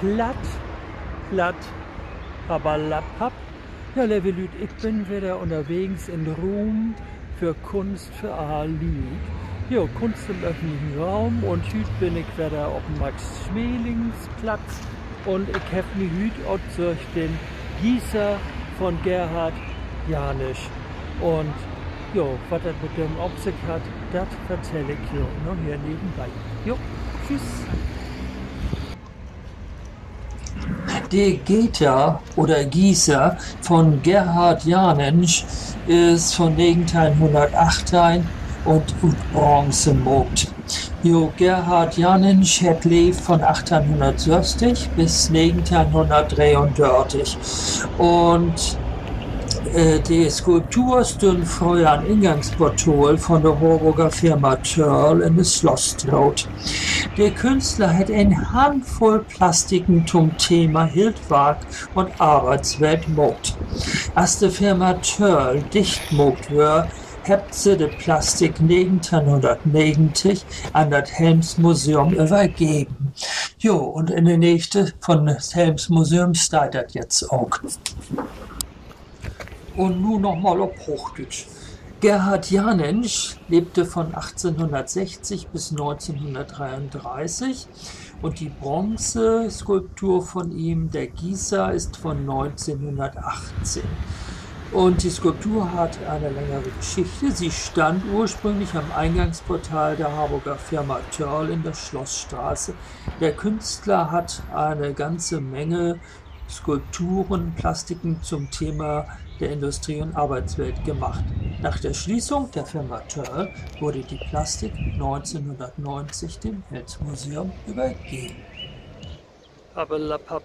Platt, platt, papperlapapp. Ja, liebe Leute, ich bin wieder unterwegs in Rom für Kunst für A-Lüd. Ja, Kunst im öffentlichen Raum und heute bin ich wieder auf dem Max-Schmelings-Platz und ich habe mich heute auch durch den Gießer von Gerhard Janisch. Und ja, was er mit dem sich hat, das erzähle ich dir noch hier nebenbei. Jo, tschüss. Die Geta oder Gießer von Gerhard Janensch ist von 1908 und Bronze mogt. Jo, Gerhard Janensch hat lebt von 1860 bis 1933 und äh, die Skulptur stund früher an Ingangsportal von der Horburger Firma Törl in das Schloss traut. Der Künstler hat eine Handvoll Plastiken zum Thema Hildwerk und Arbeitswelt mogt. Als die Firma Törl dicht war, die Plastik 1990 an das Helmsmuseum übergeben. Jo, und in der nächste von das Helmsmuseum steht das jetzt auch. Und nun nochmal auf Hochdeutsch. Gerhard Janensch lebte von 1860 bis 1933 und die Bronzeskulptur von ihm, der Gießer, ist von 1918. Und die Skulptur hat eine längere Geschichte. Sie stand ursprünglich am Eingangsportal der Harburger Firma Törl in der Schlossstraße. Der Künstler hat eine ganze Menge Skulpturen, Plastiken zum Thema der Industrie- und Arbeitswelt gemacht. Nach der Schließung der Firma Törl wurde die Plastik 1990 dem Hetzmuseum übergeben. Aber la Papp.